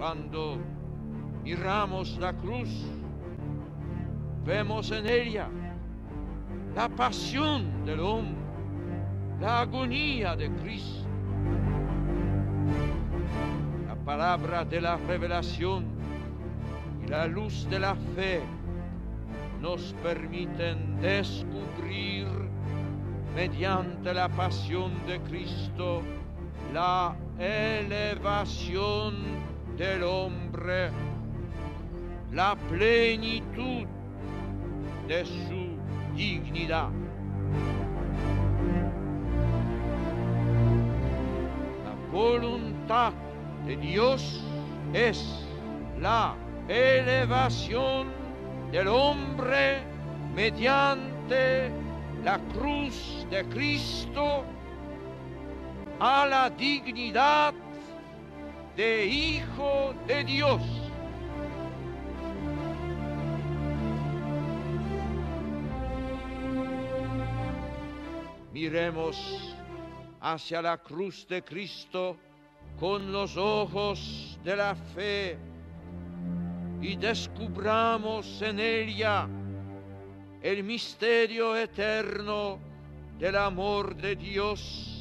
Cuando miramos la cruz, vemos en ella la pasión del hombre, la agonía de Cristo. La palabra de la revelación y la luz de la fe nos permiten descubrir mediante la pasión de Cristo la elevación del hombre, la plenitud de su dignidad. La voluntad de Dios es la elevación del hombre mediante la cruz de Cristo a la dignidad de Hijo de Dios. Miremos hacia la cruz de Cristo con los ojos de la fe y descubramos en ella el misterio eterno del amor de Dios